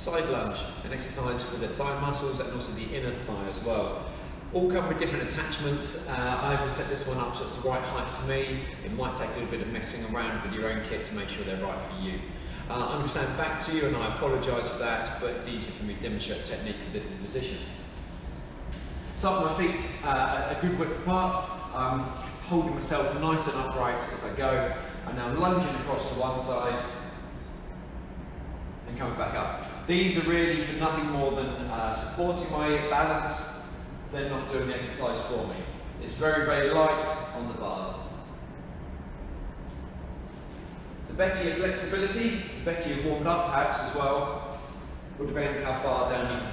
side lunge, an exercise for the thigh muscles and also the inner thigh as well. All come with different attachments. Uh, I've set this one up so it's the right height for me. It might take a little bit of messing around with your own kit to make sure they're right for you. Uh, I'm going to stand back to you and I apologise for that, but it's easier for me to demonstrate technique in this position. Start my feet uh, a good width apart. I'm holding myself nice and upright as I go. I'm now lunging across to one side and coming back up. These are really for nothing more than uh, supporting my balance they're not doing the exercise for me. It's very, very light on the bars. The better your flexibility, the better you've warmed up perhaps as well, will depend how far down you